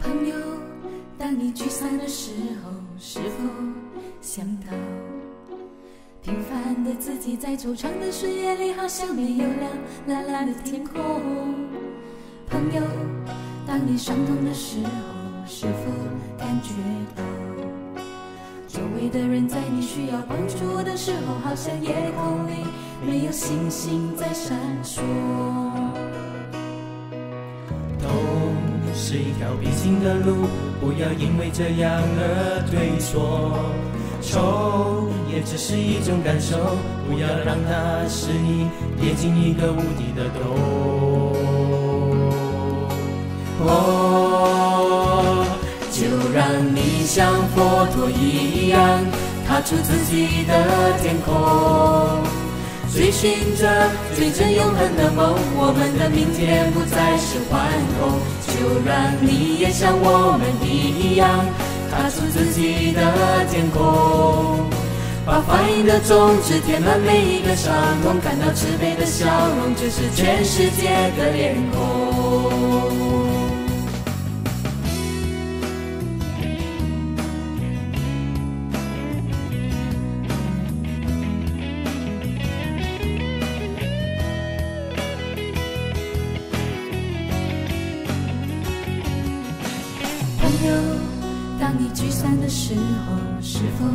朋友，当你聚散的时候，是否想到平凡的自己在惆怅的岁月里，好像没有亮蓝蓝的天空？朋友，当你伤痛的时候，是否感觉到周围的人在你需要帮助的时候，好像夜空里没有星星在闪烁？痛是一条必经的路，不要因为这样而退缩。愁只是一种感受，不要让它使你跌进一个无底的洞。哦，就让你像佛陀一样，踏出自己的天空。追寻着最真永恒的梦，我们的明天不再是幻空。就让你也像我们一样，踏出自己的天空，欢迎的种子填满每一个伤痛，看到慈悲的笑容，就是全世界的脸孔。朋友，当你沮丧的时候，是否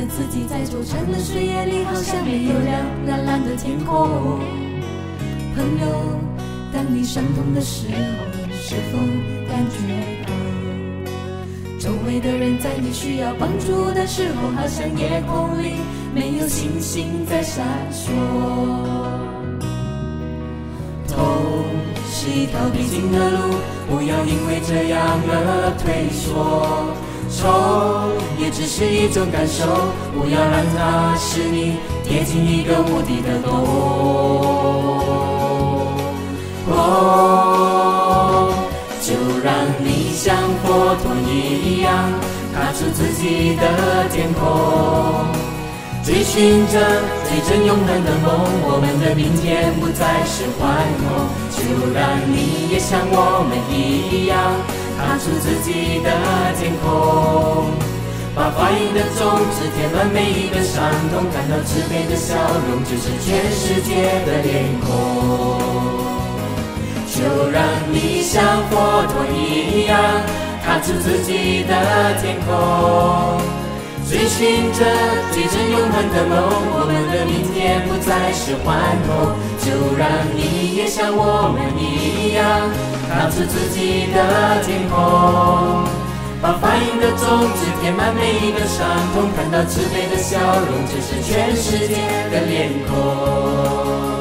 的自己在惆怅的岁月里，好像没有亮蓝蓝的天空？朋友，当你伤痛的时候，是否感觉到周围的人在你需要帮助的时候，好像夜空里没有星星在闪烁？痛是一条必经的路，不要因为这样而退缩。愁只是一种感受，不要让它使你跌进一个无底的洞。哦，就让你像佛陀一样，踏出自己的天空。追寻着最真永恒的梦，我们的明天不再是幻梦。就让你也像我们一样，踏出自己的天空，爱的种子填满每一个伤痛，看到慈悲的笑容，就是全世界的脸孔。就让你像佛陀一样，踏出自己的天空。追寻着最真永恒的梦，我们的明天不再是幻梦。就让你也像我们一样，踏出自己的天空，把欢迎的种子填满每一个伤痛，看到慈悲的笑容，这是全世界的脸孔。